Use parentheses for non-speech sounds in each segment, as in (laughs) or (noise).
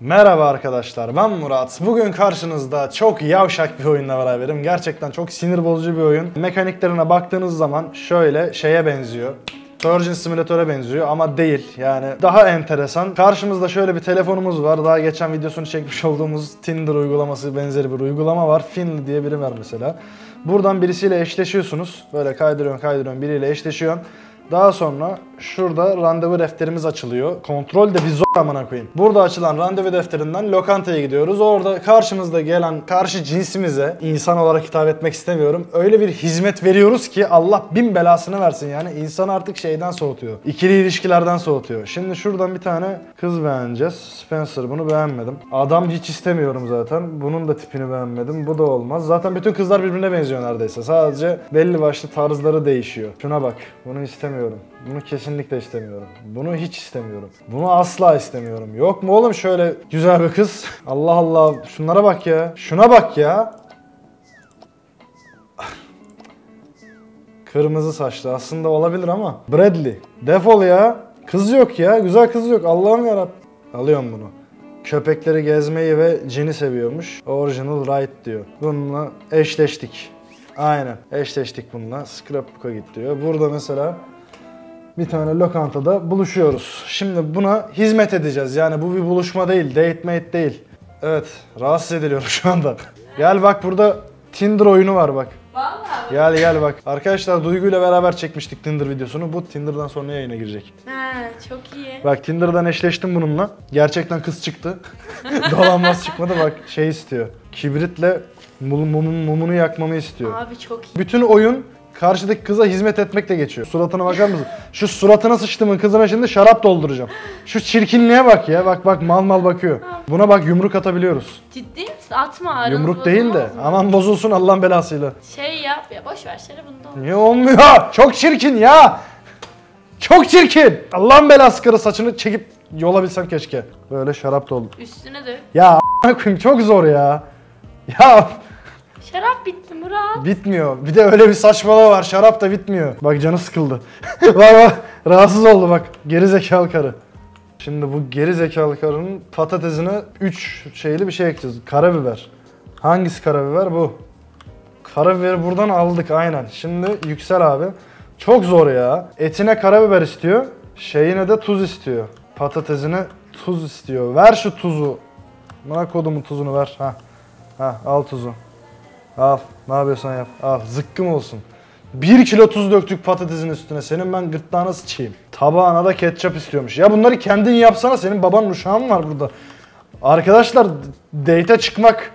Merhaba arkadaşlar ben Murat. Bugün karşınızda çok yavşak bir oyunla beraberim. Gerçekten çok sinir bozucu bir oyun. Mekaniklerine baktığınız zaman şöyle şeye benziyor. Surgeon Simulator'a benziyor ama değil. Yani daha enteresan. Karşımızda şöyle bir telefonumuz var. Daha geçen videosunu çekmiş olduğumuz Tinder uygulaması benzeri bir uygulama var. Finli diye biri var mesela. Buradan birisiyle eşleşiyorsunuz. Böyle kaydırıyorsun kaydırıyorsun biriyle eşleşiyorsun. Daha sonra şurada randevu defterimiz açılıyor. Kontrol de bir zor amına koyayım. Burada açılan randevu defterinden lokantaya gidiyoruz. Orada karşımızda gelen karşı cinsimize insan olarak hitap etmek istemiyorum. Öyle bir hizmet veriyoruz ki Allah bin belasını versin yani. insan artık şeyden soğutuyor. İkili ilişkilerden soğutuyor. Şimdi şuradan bir tane kız beğeneceğiz. Spencer bunu beğenmedim. Adam hiç istemiyorum zaten. Bunun da tipini beğenmedim. Bu da olmaz. Zaten bütün kızlar birbirine benziyor neredeyse. Sadece belli başlı tarzları değişiyor. Şuna bak. Bunu istemiyorum. Bunu kesinlikle istemiyorum. Bunu hiç istemiyorum. Bunu asla istemiyorum. Yok mu oğlum şöyle güzel bir kız? Allah Allah. Şunlara bak ya. Şuna bak ya. Kırmızı saçlı aslında olabilir ama. Bradley. Defol ya. Kız yok ya. Güzel kız yok. Allah'ım yarabbim. Alıyorum bunu. Köpekleri gezmeyi ve cini seviyormuş. Original right diyor. Bununla eşleştik. Aynen. Eşleştik bununla. Scrapbook'a git diyor. Burada mesela bir tane lokantada buluşuyoruz. Şimdi buna hizmet edeceğiz. Yani bu bir buluşma değil, date mate değil. Evet, rahatsız ediliyorum (laughs) şu anda. Gel bak burada Tinder oyunu var bak. Vallahi. Gel gel bak. Arkadaşlar Duygu ile beraber çekmiştik Tinder videosunu. Bu Tinder'dan sonra yayına girecek. Ha, çok iyi. Bak Tinder'dan eşleştim bununla. Gerçekten kız çıktı. (laughs) Dolanmaz çıkmadı bak şey istiyor. Kibritle mum, mumun, mumunu yakmamı istiyor. Abi çok iyi. Bütün oyun karşıdaki kıza hizmet etmekle geçiyor. Suratına bakar mısın? Şu suratına sıçtımın kızına şimdi şarap dolduracağım. Şu çirkinliğe bak ya. Bak bak mal mal bakıyor. Buna bak yumruk atabiliyoruz. Ciddi misin? Atma aranız Yumruk değil de bozulmaz mı? aman bozulsun Allah'ın belasıyla. Şey yap ya boş ver şöyle bunda ol. Niye olmuyor? Çok çirkin ya. Çok çirkin. Allah'ın belası karı saçını çekip yolabilsem keşke. Böyle şarap doldu. Üstüne dök. Ya a**ına koyayım çok zor ya. Ya Şarap bitti Murat. Bitmiyor. Bir de öyle bir saçmalığı var. Şarap da bitmiyor. Bak canı sıkıldı. (laughs) bak bak rahatsız oldu bak. Geri zekalı karı. Şimdi bu geri zekalı karının patatesine 3 şeyli bir şey ekleyeceğiz. Karabiber. Hangisi karabiber? Bu. Karabiberi buradan aldık aynen. Şimdi yüksel abi. Çok zor ya. Etine karabiber istiyor. Şeyine de tuz istiyor. Patatesine tuz istiyor. Ver şu tuzu. Bana kodumun tuzunu ver. Ha. Ha al tuzu. Al. Ne yapıyorsan yap. Al. Zıkkım olsun. 1 kilo tuz döktük patatesin üstüne. Senin ben gırtlağına sıçayım. Tabağına da ketçap istiyormuş. Ya bunları kendin yapsana. Senin babanın uşağın var burada. Arkadaşlar date'e çıkmak,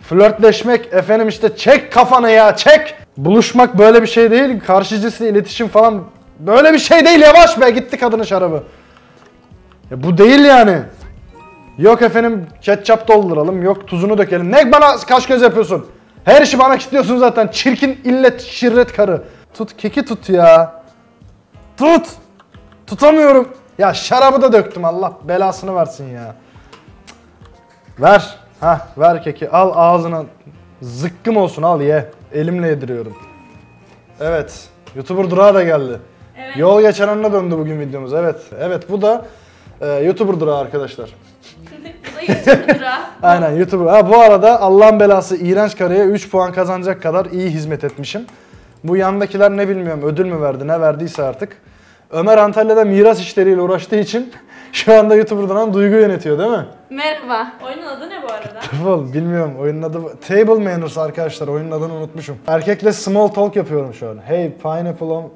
flörtleşmek, efendim işte çek kafanı ya çek. Buluşmak böyle bir şey değil. Karşı iletişim falan böyle bir şey değil. Yavaş be gitti kadının şarabı. Ya bu değil yani. Yok efendim ketçap dolduralım, yok tuzunu dökelim. Ne bana kaş göz yapıyorsun? Her işi bana kilitliyorsun zaten. Çirkin illet şirret karı. Tut keki tut ya. Tut. Tutamıyorum. Ya şarabı da döktüm Allah belasını versin ya. Ver. Ha ver keki. Al ağzına. Zıkkım olsun al ye. Elimle yediriyorum. Evet. YouTuber Durağı da geldi. Evet. Yol geçen önüne döndü bugün videomuz. Evet. Evet bu da e, YouTuber Durağı arkadaşlar. Bu da YouTube'dur ha. (laughs) Aynen YouTuber. Ha bu arada Allah'ın belası iğrenç karıya 3 puan kazanacak kadar iyi hizmet etmişim. Bu yandakiler ne bilmiyorum ödül mü verdi ne verdiyse artık. Ömer Antalya'da miras işleriyle uğraştığı için (laughs) şu anda YouTuber'dan Duygu yönetiyor değil mi? Merhaba. Oyunun adı ne bu arada? Tıfıl bilmiyorum oyunun adı Table Manners arkadaşlar oyunun adını unutmuşum. Erkekle small talk yapıyorum şu an. Hey pineapple on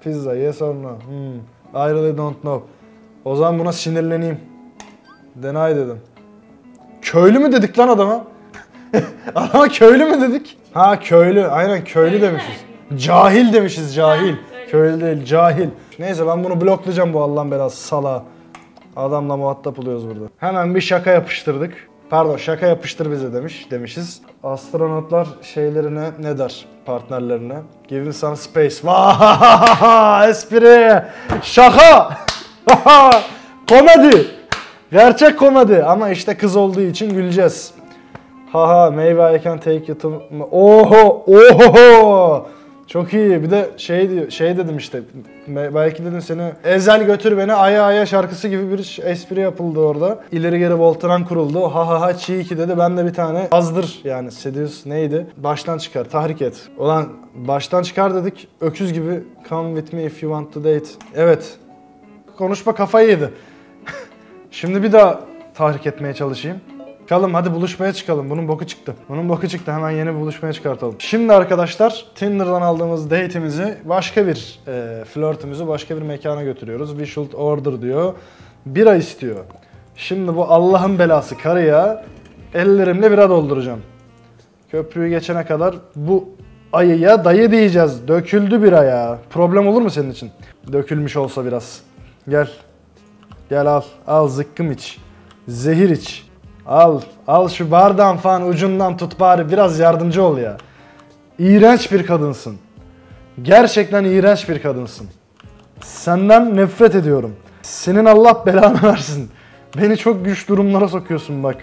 pizza yes or no? Hmm. I really don't know. O zaman buna sinirleneyim. Deny dedim. Köylü mü dedik lan adama? (laughs) adama köylü mü dedik? Ha köylü aynen köylü demişiz. Cahil demişiz cahil. Köylü değil cahil. Neyse ben bunu bloklayacağım bu Allah'ın belası sala. Adamla muhatap oluyoruz burada. Hemen bir şaka yapıştırdık. Pardon şaka yapıştır bize demiş demişiz. Astronotlar şeylerine ne der partnerlerine? Give me some space. Vaaay espri. Şaka. (laughs) komedi. Gerçek komedi ama işte kız olduğu için güleceğiz. Haha maybe I can take you to... Oho oho. Çok iyi. Bir de şey şey dedim işte. be- Belki dedim seni Ezel götür beni aya aya şarkısı gibi bir espri yapıldı orada. İleri geri voltaran kuruldu. Ha ha ha çiğ ki dedi. Ben de bir tane azdır yani seduce neydi? Baştan çıkar, tahrik et. Ulan baştan çıkar dedik. Öküz gibi come with me if you want to date. Evet. Konuşma kafayı yedi. Şimdi bir daha tahrik etmeye çalışayım. Çıkalım hadi buluşmaya çıkalım. Bunun boku çıktı. Bunun boku çıktı. Hemen yeni bir buluşmaya çıkartalım. Şimdi arkadaşlar Tinder'dan aldığımız date'imizi başka bir e, flörtümüzü başka bir mekana götürüyoruz. We should order diyor. Bira istiyor. Şimdi bu Allah'ın belası karıya ellerimle bira dolduracağım. Köprüyü geçene kadar bu ayıya dayı diyeceğiz. Döküldü bira ya. Problem olur mu senin için? Dökülmüş olsa biraz. Gel. Gel al. Al zıkkım iç. Zehir iç. Al. Al şu bardağın falan ucundan tut bari biraz yardımcı ol ya. İğrenç bir kadınsın. Gerçekten iğrenç bir kadınsın. Senden nefret ediyorum. Senin Allah belanı (laughs) versin. Beni çok güç durumlara sokuyorsun bak.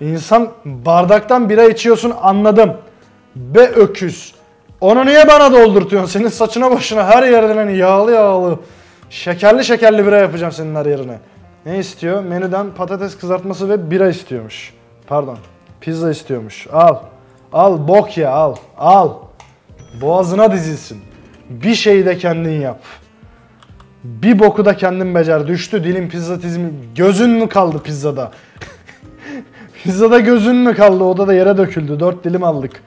İnsan bardaktan bira içiyorsun anladım. Be öküz. Onu niye bana doldurtuyorsun? Senin saçına başına her yerden yağlı yağlı. Şekerli şekerli bira yapacağım senin her yerine. Ne istiyor? Menüden patates kızartması ve bira istiyormuş. Pardon. Pizza istiyormuş. Al. Al bok ya al. Al. Boğazına dizilsin. Bir şeyi de kendin yap. Bir boku da kendin becer. Düştü dilim pizzatizmi. Gözün mü kaldı pizzada? (laughs) pizzada gözün mü kaldı? O da da yere döküldü. Dört dilim aldık.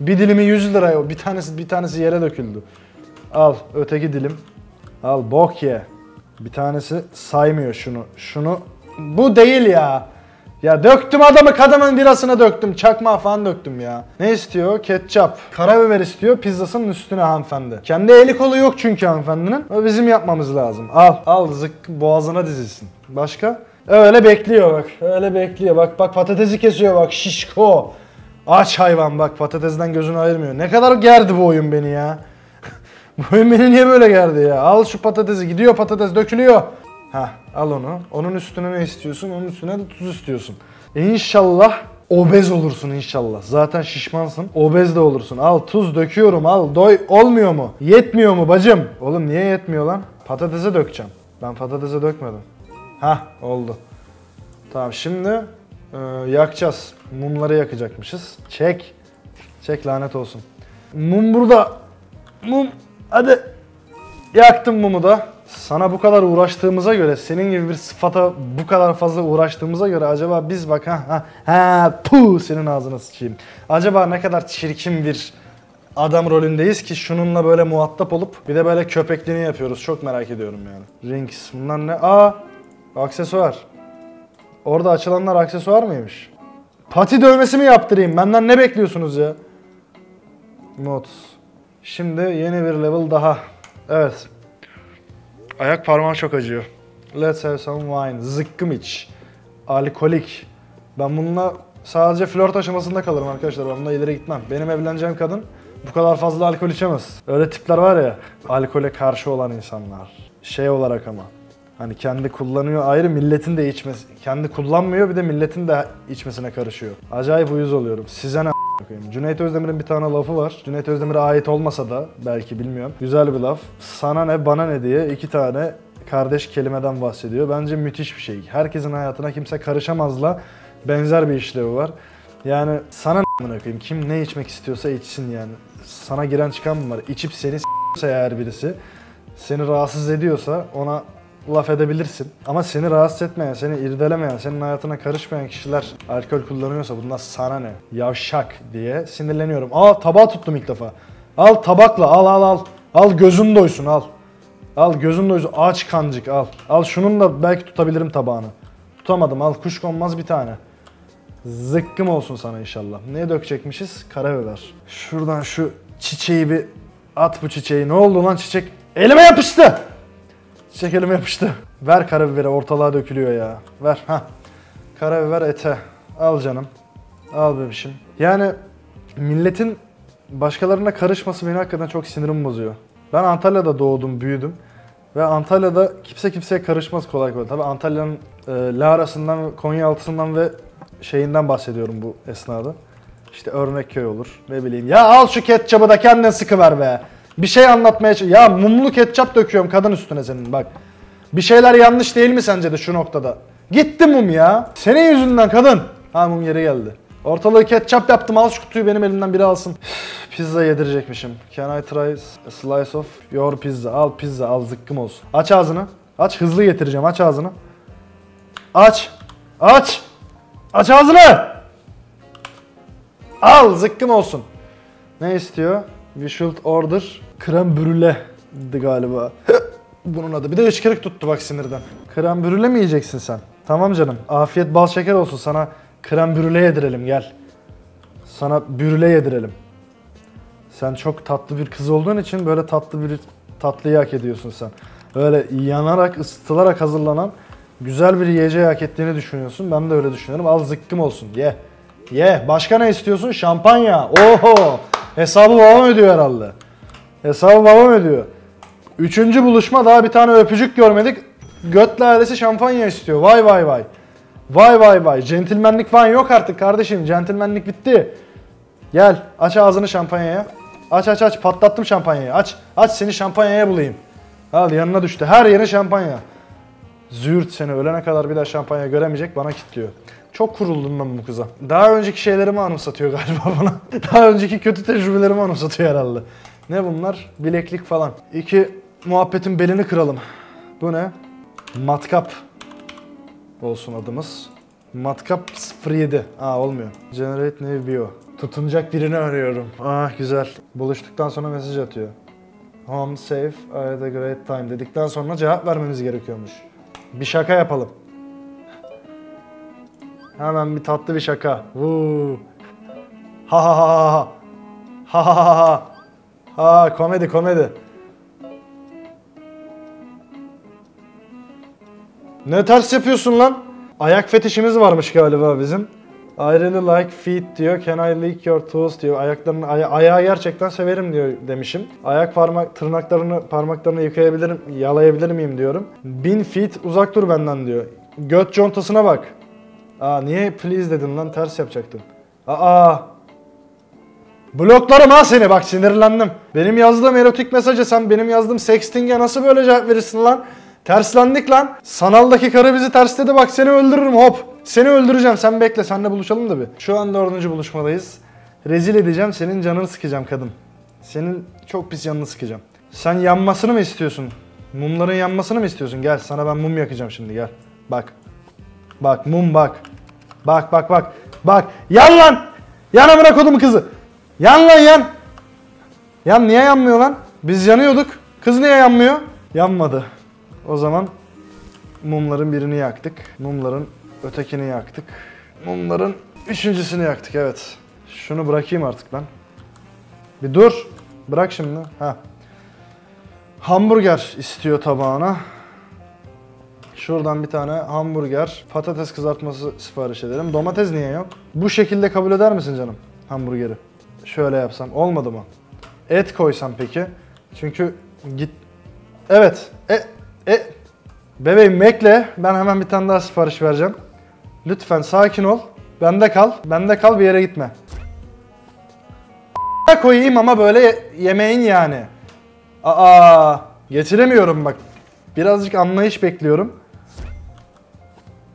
Bir dilimi 100 liraya. Bir tanesi bir tanesi yere döküldü. Al öteki dilim. Al bok ye. Bir tanesi saymıyor şunu. Şunu bu değil ya. Ya döktüm adamı kadının birasına döktüm. Çakma falan döktüm ya. Ne istiyor? Ketçap. Karabiber istiyor pizzasının üstüne hanımefendi. Kendi eli kolu yok çünkü hanımefendinin. O bizim yapmamız lazım. Al. Al zık boğazına dizilsin. Başka? Öyle bekliyor bak. Öyle bekliyor. Bak bak patatesi kesiyor bak şişko. Aç hayvan bak patatesden gözünü ayırmıyor. Ne kadar gerdi bu oyun beni ya. (laughs) bu beni niye böyle gerdi ya? Al şu patatesi gidiyor patates dökülüyor. Ha al onu. Onun üstüne ne istiyorsun? Onun üstüne de tuz istiyorsun. İnşallah obez olursun inşallah. Zaten şişmansın. Obez de olursun. Al tuz döküyorum al. Doy olmuyor mu? Yetmiyor mu bacım? Oğlum niye yetmiyor lan? Patatese dökeceğim. Ben patatese dökmedim. Ha oldu. Tamam şimdi e, yakacağız. Mumları yakacakmışız. Çek. Çek lanet olsun. Mum burada. Mum. Hadi. Yaktım mumu da. Sana bu kadar uğraştığımıza göre, senin gibi bir sıfata bu kadar fazla uğraştığımıza göre acaba biz bak ha ha ha pu senin ağzına sıçayım. Acaba ne kadar çirkin bir adam rolündeyiz ki şununla böyle muhatap olup bir de böyle köpekliğini yapıyoruz. Çok merak ediyorum yani. Rings bunlar ne? Aa aksesuar. Orada açılanlar aksesuar mıymış? Pati dövmesi mi yaptırayım? Benden ne bekliyorsunuz ya? Mod. Şimdi yeni bir level daha. Evet. Ayak parmağım çok acıyor. Let's have some wine. Zıkkım iç. Alkolik. Ben bununla sadece flört aşamasında kalırım arkadaşlar. Ben bununla ileri gitmem. Benim evleneceğim kadın bu kadar fazla alkol içemez. Öyle tipler var ya, alkole karşı olan insanlar. Şey olarak ama. Hani kendi kullanıyor ayrı milletin de içmesi. Kendi kullanmıyor bir de milletin de içmesine karışıyor. Acayip uyuz oluyorum. Size ne? Cüneyt Özdemir'in bir tane lafı var. Cüneyt Özdemir'e ait olmasa da belki bilmiyorum. Güzel bir laf. Sana ne bana ne diye iki tane kardeş kelimeden bahsediyor. Bence müthiş bir şey. Herkesin hayatına kimse karışamazla benzer bir işlevi var. Yani sana ne koyayım? Kim ne içmek istiyorsa içsin yani. Sana giren çıkan mı var? İçip seni s**se eğer birisi seni rahatsız ediyorsa ona laf edebilirsin. Ama seni rahatsız etmeyen, seni irdelemeyen, senin hayatına karışmayan kişiler alkol kullanıyorsa bunlar sana ne? Yavşak diye sinirleniyorum. Al tabağı tuttum ilk defa. Al tabakla al al al. Al gözün doysun al. Al gözün doysun aç kancık al. Al şunun da belki tutabilirim tabağını. Tutamadım al kuş konmaz bir tane. Zıkkım olsun sana inşallah. Neye dökecekmişiz? Karabiber. Şuradan şu çiçeği bir at bu çiçeği. Ne oldu lan çiçek? Elime yapıştı. Çiçek yapıştı. Ver karabiberi ortalığa dökülüyor ya. Ver ha. Karabiber ete. Al canım. Al bebişim. Yani milletin başkalarına karışması beni hakikaten çok sinirimi bozuyor. Ben Antalya'da doğdum, büyüdüm. Ve Antalya'da kimse kimseye karışmaz kolay kolay. Tabii Antalya'nın e, Lara'sından, Konyaaltısından ve şeyinden bahsediyorum bu esnada. İşte Örnekköy olur, ne bileyim. Ya al şu ketçabı da kendin sıkıver be. Bir şey anlatmaya Ya mumlu ketçap döküyorum kadın üstüne senin bak. Bir şeyler yanlış değil mi sence de şu noktada? Gitti mum ya. Senin yüzünden kadın. Ha mum geri geldi. Ortalığı ketçap yaptım al şu kutuyu benim elimden biri alsın. Pizza yedirecekmişim. Can I try a slice of your pizza? Al pizza al zıkkım olsun. Aç ağzını. Aç hızlı getireceğim aç ağzını. Aç. Aç. Aç ağzını. Al zıkkım olsun. Ne istiyor? We should order krem brûlée galiba. (laughs) Bunun adı. Bir de ışkırık tuttu bak sinirden. Krem brûlée mi yiyeceksin sen? Tamam canım. Afiyet bal şeker olsun sana. Krem brûlée yedirelim gel. Sana brûlée yedirelim. Sen çok tatlı bir kız olduğun için böyle tatlı bir tatlıyı hak ediyorsun sen. Böyle yanarak, ısıtılarak hazırlanan güzel bir yiyeceği hak ettiğini düşünüyorsun. Ben de öyle düşünüyorum. Al zıkkım olsun. Ye. Ye. Başka ne istiyorsun? Şampanya. Oho. Hesabı babam ödüyor herhalde. Hesabı babam ödüyor. Üçüncü buluşma daha bir tane öpücük görmedik. Götle ailesi şampanya istiyor. Vay vay vay. Vay vay vay. Centilmenlik falan yok artık kardeşim. Centilmenlik bitti. Gel aç ağzını şampanyaya. Aç aç aç patlattım şampanyayı. Aç aç seni şampanyaya bulayım. Al yanına düştü. Her yeri şampanya. Züğürt seni ölene kadar bir daha şampanya göremeyecek bana kilitliyor. Çok kuruldum ben bu kıza. Daha önceki şeylerimi anımsatıyor galiba bana. (laughs) Daha önceki kötü tecrübelerimi anımsatıyor herhalde. Ne bunlar? Bileklik falan. İki muhabbetin belini kıralım. Bu ne? Matkap olsun adımız. Matkap 07. Aa olmuyor. Generate new bio. Tutunacak birini arıyorum. Ah güzel. Buluştuktan sonra mesaj atıyor. Home safe, I had a great time dedikten sonra cevap vermemiz gerekiyormuş. Bir şaka yapalım. Hemen bir tatlı bir şaka. Vuu. Ha ha ha ha. Ha ha ha ha. Ha komedi komedi. Ne ters yapıyorsun lan? Ayak fetişimiz varmış galiba bizim. I really like feet diyor. Can I lick your toes diyor. Ayaklarını aya- ayağı gerçekten severim diyor demişim. Ayak parmak tırnaklarını parmaklarını yıkayabilirim, yalayabilir miyim diyorum. Bin feet uzak dur benden diyor. Göt contasına bak. Aa niye please dedin lan ters yapacaktım. Aa Bloklarım ha seni bak sinirlendim. Benim yazdığım erotik mesaja sen benim yazdığım sexting'e nasıl böyle cevap verirsin lan? Terslendik lan. Sanaldaki karı bizi tersledi bak seni öldürürüm hop. Seni öldüreceğim sen bekle seninle buluşalım da bir. Şu an dördüncü buluşmadayız. Rezil edeceğim senin canını sıkacağım kadın. Senin çok pis canını sıkacağım. Sen yanmasını mı istiyorsun? Mumların yanmasını mı istiyorsun? Gel sana ben mum yakacağım şimdi gel. Bak. Bak mum bak. Bak bak bak. Bak. Yan lan. Yan amına kodumu kızı. Yan lan yan. Yan niye yanmıyor lan? Biz yanıyorduk. Kız niye yanmıyor? Yanmadı. O zaman mumların birini yaktık. Mumların ötekini yaktık. Mumların üçüncüsünü yaktık evet. Şunu bırakayım artık ben. Bir dur. Bırak şimdi. Ha. Hamburger istiyor tabağına. Şuradan bir tane hamburger, patates kızartması sipariş edelim. Domates niye yok? Bu şekilde kabul eder misin canım hamburgeri? Şöyle yapsam olmadı mı? Et koysam peki? Çünkü git... Evet. E, e, bebeğim bekle. Ben hemen bir tane daha sipariş vereceğim. Lütfen sakin ol. Bende kal. Bende kal bir yere gitme. koyayım ama böyle yemeğin yani. Aa, getiremiyorum bak. Birazcık anlayış bekliyorum.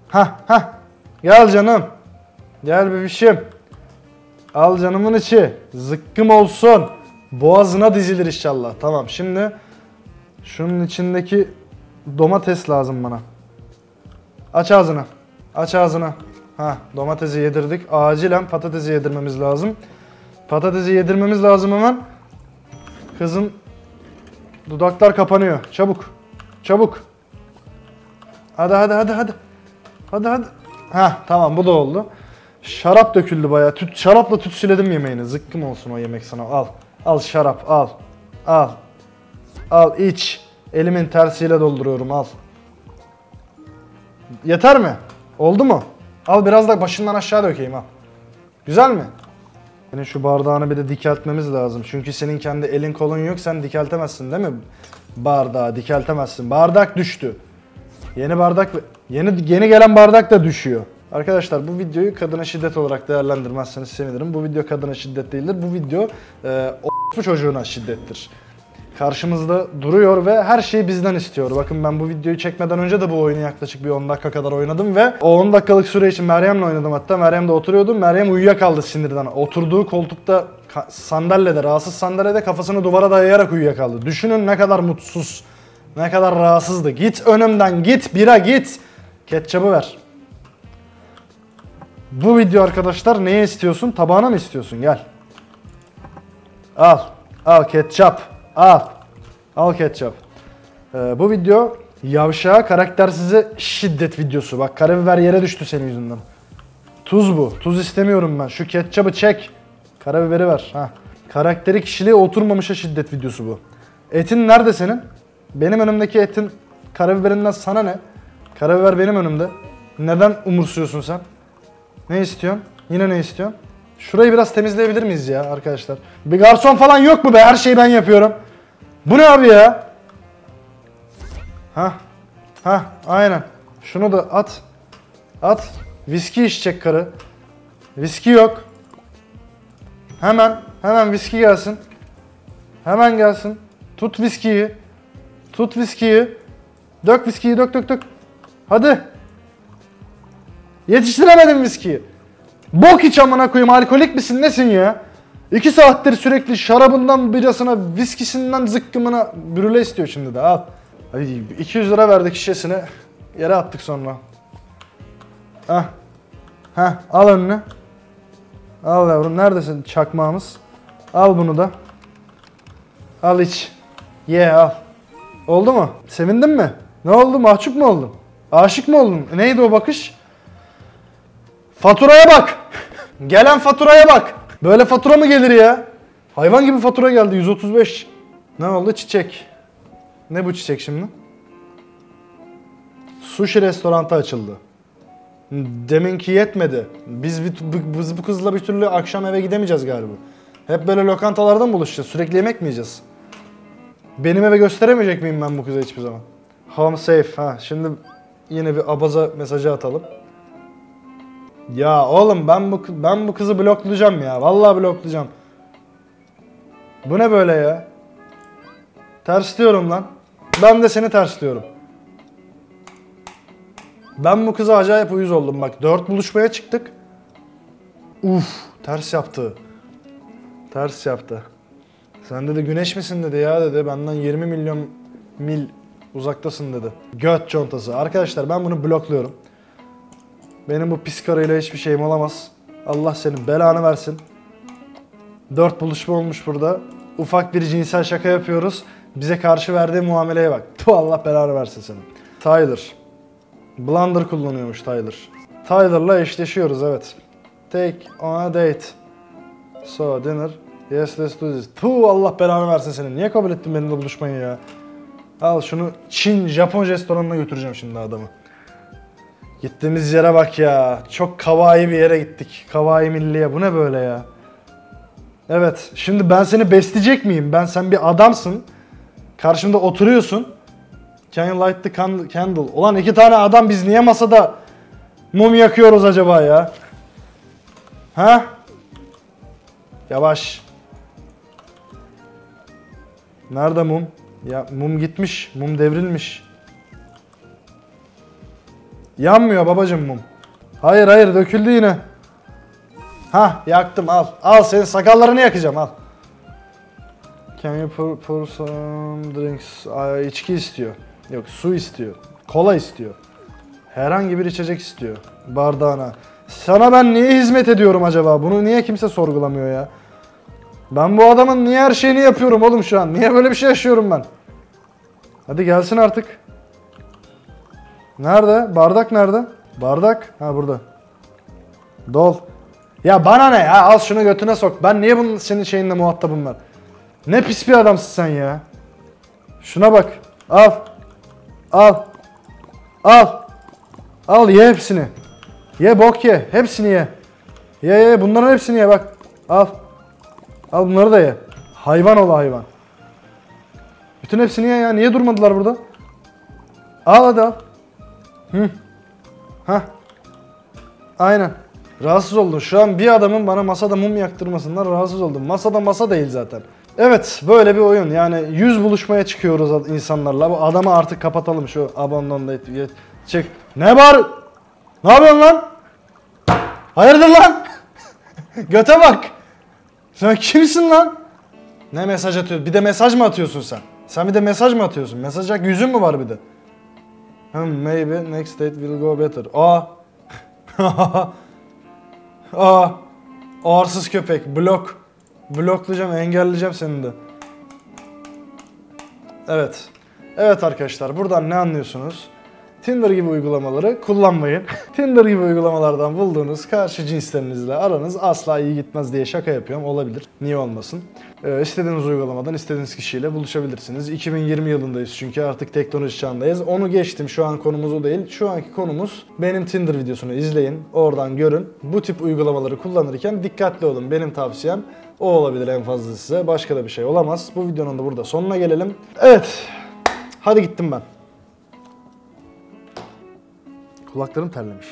Ha ha. Gel canım. Gel bebişim. Al canımın içi. Zıkkım olsun. Boğazına dizilir inşallah. Tamam şimdi şunun içindeki domates lazım bana. Aç ağzını. Aç ağzını. Ha domatesi yedirdik. Acilen patatesi yedirmemiz lazım. Patatesi yedirmemiz lazım hemen. Kızın dudaklar kapanıyor. Çabuk. Çabuk. Hadi hadi hadi hadi. Hadi hadi. Ha tamam bu da oldu. Şarap döküldü bayağı. Tüt, şarapla tütsüledim yemeğini. Zıkkım olsun o yemek sana. Al. Al şarap al. Al. Al iç. Elimin tersiyle dolduruyorum al. Yeter mi? Oldu mu? Al biraz da başından aşağı dökeyim al. Güzel mi? Senin şu bardağını bir de dikeltmemiz lazım. Çünkü senin kendi elin kolun yok sen dikeltemezsin değil mi? Bardağı dikeltemezsin. Bardak düştü. Yeni bardak yeni yeni gelen bardak da düşüyor. Arkadaşlar bu videoyu kadına şiddet olarak değerlendirmezseniz sevinirim. Bu video kadına şiddet değildir. Bu video e, o çocuğuna şiddettir. karşımızda duruyor ve her şeyi bizden istiyor. Bakın ben bu videoyu çekmeden önce de bu oyunu yaklaşık bir 10 dakika kadar oynadım ve o 10 dakikalık süre için Meryem'le oynadım hatta. Meryem de oturuyordu. Meryem uyuyakaldı sinirden. Oturduğu koltukta sandalyede, rahatsız sandalyede kafasını duvara dayayarak uyuyakaldı. Düşünün ne kadar mutsuz, ne kadar rahatsızdı. Git önümden git, bira git. Ketçabı ver. Bu video arkadaşlar neye istiyorsun? Tabağına mı istiyorsun? Gel. Al. Al ketçap. Al. Al ketçap. Ee, bu video yavşağa karaktersize şiddet videosu. Bak karabiber yere düştü senin yüzünden. Tuz bu. Tuz istemiyorum ben. Şu ketçabı çek. Karabiberi ver. Ha. Karakteri kişiliğe oturmamışa şiddet videosu bu. Etin nerede senin? Benim önümdeki etin karabiberinden sana ne? Karabiber benim önümde. Neden umursuyorsun sen? Ne istiyorsun? Yine ne istiyorsun? Şurayı biraz temizleyebilir miyiz ya arkadaşlar? Bir garson falan yok mu be? Her şeyi ben yapıyorum. Bu ne abi ya? Ha, ha, aynen. Şunu da at. At. Viski içecek karı. Viski yok. Hemen, hemen viski gelsin. Hemen gelsin. Tut viskiyi. Tut viskiyi. Dök viskiyi, dök dök dök. Hadi. Yetiştiremedim viskiyi. Bok iç amına koyayım alkolik misin nesin ya? İki saattir sürekli şarabından birasına, viskisinden zıkkımına brüle istiyor şimdi de al. Ay, 200 lira verdik şişesini. Yere attık sonra. Hah. Hah al önüne. Al yavrum neredesin çakmağımız? Al bunu da. Al iç. Ye al. Oldu mu? Sevindin mi? Ne oldu? Mahcup mu oldun? Aşık mı oldun? Neydi o bakış? Faturaya bak. Gelen faturaya bak. Böyle fatura mı gelir ya? Hayvan gibi fatura geldi 135. Ne oldu? Çiçek. Ne bu çiçek şimdi? Sushi restorantı açıldı. Deminki yetmedi. Biz, biz bu kızla bir türlü akşam eve gidemeyeceğiz galiba. Hep böyle lokantalarda mı buluşacağız? Sürekli yemek mi yiyeceğiz? Benim eve gösteremeyecek miyim ben bu kıza hiçbir zaman? Home safe. Ha, şimdi yine bir abaza mesajı atalım. Ya oğlum ben bu ben bu kızı bloklayacağım ya. Vallahi bloklayacağım. Bu ne böyle ya? Tersliyorum lan. Ben de seni tersliyorum. Ben bu kıza acayip uyuz oldum bak. Dört buluşmaya çıktık. Uf, ters yaptı. Ters yaptı. Sen dedi güneş misin dedi ya dedi. Benden 20 milyon mil uzaktasın dedi. Göt contası. Arkadaşlar ben bunu blokluyorum. Benim bu pis karıyla hiçbir şeyim olamaz. Allah senin belanı versin. Dört buluşma olmuş burada. Ufak bir cinsel şaka yapıyoruz. Bize karşı verdiği muameleye bak. Tu Allah belanı versin senin. Tyler. Blender kullanıyormuş Tyler. Tyler'la eşleşiyoruz evet. Take on a date. So dinner. Yes let's do this. Tu Allah belanı versin senin. Niye kabul ettin benimle buluşmayı ya? Al şunu Çin, Japon restoranına götüreceğim şimdi adamı. Gittiğimiz yere bak ya. Çok kawaii bir yere gittik. Kawaii milliye. Bu ne böyle ya? Evet. Şimdi ben seni besleyecek miyim? Ben sen bir adamsın. Karşımda oturuyorsun. Can you light the can- candle? Ulan iki tane adam biz niye masada mum yakıyoruz acaba ya? Ha? Yavaş. Nerede mum? Ya mum gitmiş. Mum devrilmiş. Yanmıyor babacım mum. Hayır hayır döküldü yine. Ha yaktım al. Al senin sakallarını yakacağım al. Can you pour, pour some drinks? Aa, içki istiyor. Yok su istiyor. Kola istiyor. Herhangi bir içecek istiyor. Bardağına. Sana ben niye hizmet ediyorum acaba? Bunu niye kimse sorgulamıyor ya? Ben bu adamın niye her şeyini yapıyorum oğlum şu an? Niye böyle bir şey yaşıyorum ben? Hadi gelsin artık. Nerede? Bardak nerede? Bardak? Ha burada. Dol. Ya bana ne ya? Al şunu götüne sok. Ben niye bunun senin şeyinle muhatabım ben? Ne pis bir adamsın sen ya. Şuna bak. Al. Al. Al. Al ye hepsini. Ye bok ye. Hepsini ye. Ye ye bunların hepsini ye bak. Al. Al bunları da ye. Hayvan ol hayvan. Bütün hepsini ye ya. Niye durmadılar burada? Al hadi al. Hı. Hah. Aynen. Rahatsız oldum. Şu an bir adamın bana masada mum yaktırmasından rahatsız oldum. Masada masa değil zaten. Evet böyle bir oyun yani yüz buluşmaya çıkıyoruz insanlarla. Bu adamı artık kapatalım şu abandon date. Ye- Çık. Ne var? Ne yapıyorsun lan? Hayırdır lan? (laughs) Göte bak. Sen kimsin lan? Ne mesaj atıyorsun? Bir de mesaj mı atıyorsun sen? Sen bir de mesaj mı atıyorsun? Mesajak yüzün mü var bir de? Hmm, maybe next date will go better. Aa. (laughs) Aa. Arsız köpek. Blok. Bloklayacağım, engelleyeceğim seni de. Evet. Evet arkadaşlar buradan ne anlıyorsunuz? Tinder gibi uygulamaları kullanmayın. (laughs) Tinder gibi uygulamalardan bulduğunuz karşı cinslerinizle aranız asla iyi gitmez diye şaka yapıyorum. Olabilir. Niye olmasın? Ee, istediğiniz uygulamadan istediğiniz kişiyle buluşabilirsiniz. 2020 yılındayız çünkü artık teknoloji çağındayız. Onu geçtim. Şu an konumuz o değil. Şu anki konumuz benim Tinder videosunu izleyin. Oradan görün. Bu tip uygulamaları kullanırken dikkatli olun. Benim tavsiyem o olabilir en fazla size. Başka da bir şey olamaz. Bu videonun da burada sonuna gelelim. Evet. Hadi gittim ben. Kulaklarım terlemiş.